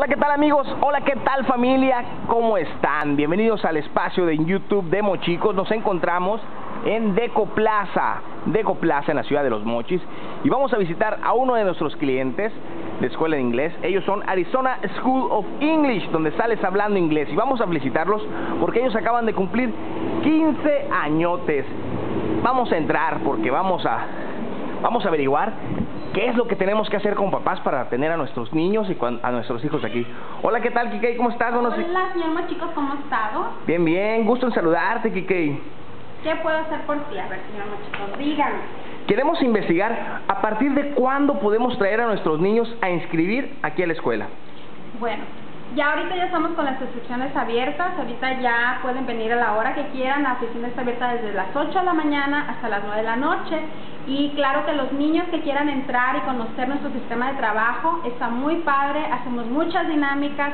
Hola, ¿qué tal amigos? Hola, ¿qué tal familia? ¿Cómo están? Bienvenidos al espacio de YouTube de Mochicos. Nos encontramos en Deco Plaza, Deco Plaza en la ciudad de Los Mochis. Y vamos a visitar a uno de nuestros clientes de escuela de inglés. Ellos son Arizona School of English, donde sales hablando inglés. Y vamos a felicitarlos porque ellos acaban de cumplir 15 añotes. Vamos a entrar porque vamos a, vamos a averiguar ¿Qué es lo que tenemos que hacer como papás para tener a nuestros niños y a nuestros hijos aquí? Hola, ¿qué tal, Kikei? ¿Cómo estás? Hola, señor chicos, ¿cómo has estado? Bien, bien. Gusto en saludarte, Kikei. ¿Qué puedo hacer por ti? A ver, señor Chicos, dígame. Queremos investigar a partir de cuándo podemos traer a nuestros niños a inscribir aquí a la escuela. Bueno, ya ahorita ya estamos con las inscripciones abiertas, ahorita ya pueden venir a la hora que quieran, la oficina está abierta desde las 8 de la mañana hasta las 9 de la noche y claro que los niños que quieran entrar y conocer nuestro sistema de trabajo está muy padre, hacemos muchas dinámicas,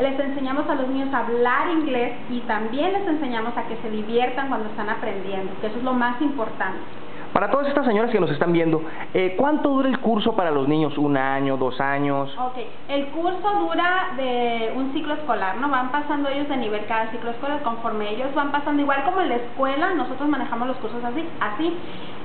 les enseñamos a los niños a hablar inglés y también les enseñamos a que se diviertan cuando están aprendiendo, que eso es lo más importante. Para todas estas señoras que nos están viendo, eh, ¿cuánto dura el curso para los niños? ¿Un año, dos años? Ok, el curso dura de un ciclo escolar, ¿no? Van pasando ellos de nivel cada ciclo escolar, conforme ellos van pasando, igual como en la escuela, nosotros manejamos los cursos así, así.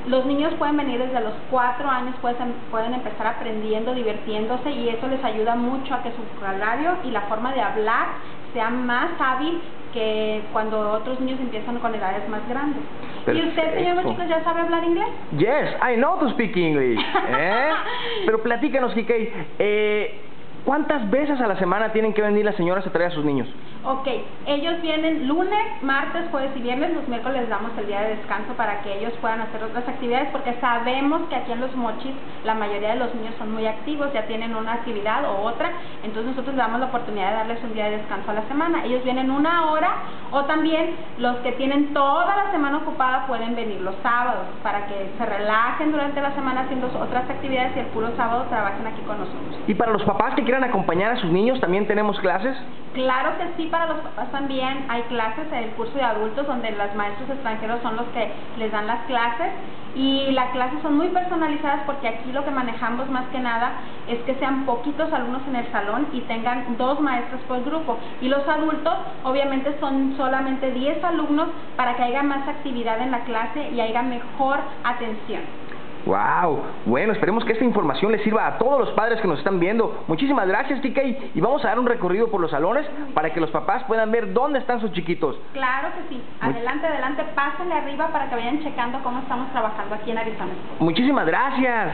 Los niños pueden venir desde los cuatro años, pueden, pueden empezar aprendiendo, divirtiéndose y eso les ayuda mucho a que su vocabulario y la forma de hablar sea más hábil que cuando otros niños empiezan con edades más grandes. ¿Y usted, señor chicos, ya sabe hablar inglés? Yes, I know to speak English. ¿eh? Pero platícanos, Kikei, eh, ¿Cuántas veces a la semana tienen que venir las señoras a traer a sus niños? Ok, ellos vienen lunes, martes, jueves y viernes, los miércoles damos el día de descanso para que ellos puedan hacer otras actividades porque sabemos que aquí en los mochis la mayoría de los niños son muy activos, ya tienen una actividad o otra, entonces nosotros les damos la oportunidad de darles un día de descanso a la semana. Ellos vienen una hora o también los que tienen toda la semana ocupada pueden venir los sábados para que se relajen durante la semana haciendo otras actividades y el puro sábado trabajen aquí con nosotros. ¿Y para los papás que quieran acompañar a sus niños también tenemos clases? Claro que sí, para los papás también hay clases, el curso de adultos donde los maestros extranjeros son los que les dan las clases y las clases son muy personalizadas porque aquí lo que manejamos más que nada es que sean poquitos alumnos en el salón y tengan dos maestros por grupo y los adultos obviamente son solamente 10 alumnos para que haya más actividad en la clase y haya mejor atención. Wow, bueno, esperemos que esta información les sirva a todos los padres que nos están viendo. Muchísimas gracias, TK, y vamos a dar un recorrido por los salones para que los papás puedan ver dónde están sus chiquitos. Claro que sí. Adelante, adelante, pásenle arriba para que vayan checando cómo estamos trabajando aquí en Arizona. Muchísimas gracias.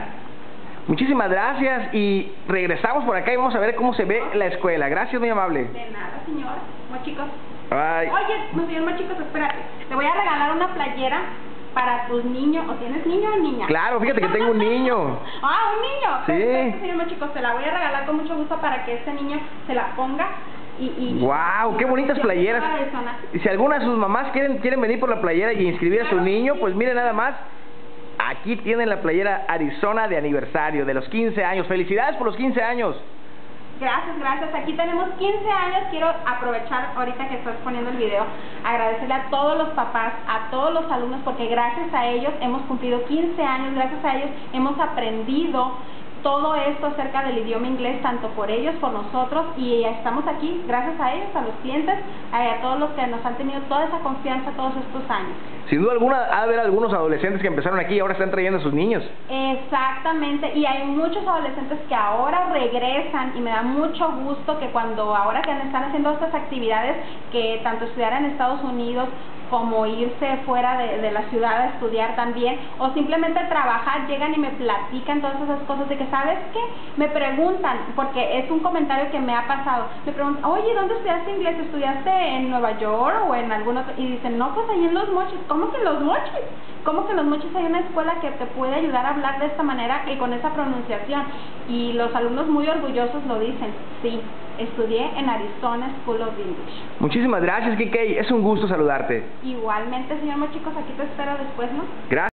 Muchísimas gracias y regresamos por acá y vamos a ver cómo se ve la escuela. Gracias, muy amable. De nada, señor. chicos. Bye. Oye, señor chicos, espérate. Te voy a regalar una playera para tus niños, ¿o tienes niño o niña? Claro, fíjate que tengo un niño. ah, un niño. Sí. Perfecto, señor chicos, te la voy a regalar con mucho gusto para que este niño se la ponga. Y, y, wow, qué bonitas playeras. Y si alguna de sus mamás quieren quieren venir por la playera y inscribir a su niño, pues miren nada más. Aquí tienen la playera Arizona de aniversario de los 15 años. Felicidades por los 15 años. Gracias, gracias. Aquí tenemos 15 años. Quiero aprovechar ahorita que estás poniendo el video, agradecerle a todos los papás, a todos los alumnos, porque gracias a ellos hemos cumplido 15 años, gracias a ellos hemos aprendido todo esto acerca del idioma inglés, tanto por ellos, por nosotros, y estamos aquí gracias a ellos, a los clientes, a todos los que nos han tenido toda esa confianza todos estos años. Sin duda alguna, ha de haber algunos adolescentes que empezaron aquí y ahora están trayendo a sus niños. Exactamente, y hay muchos adolescentes que ahora regresan y me da mucho gusto que cuando ahora que están haciendo estas actividades, que tanto estudiar en Estados Unidos como irse fuera de, la ciudad a estudiar también, o simplemente trabajar, llegan y me platican todas esas cosas de que, ¿sabes qué? Me preguntan, porque es un comentario que me ha pasado, me preguntan, oye, ¿dónde estudiaste inglés? ¿Estudiaste en Nueva York o en algún otro? Y dicen, no, pues ahí en Los Mochis, ¿cómo que en Los Mochis? ¿Cómo que en Los Mochis hay una escuela que te puede ayudar a hablar de esta manera y con esa pronunciación? Y los alumnos muy orgullosos lo dicen, sí, estudié en Arizona School of English. Muchísimas gracias, Kikei. Es un gusto saludarte. Igualmente, señor Mochicos, aquí te espero después, ¿no? Gracias.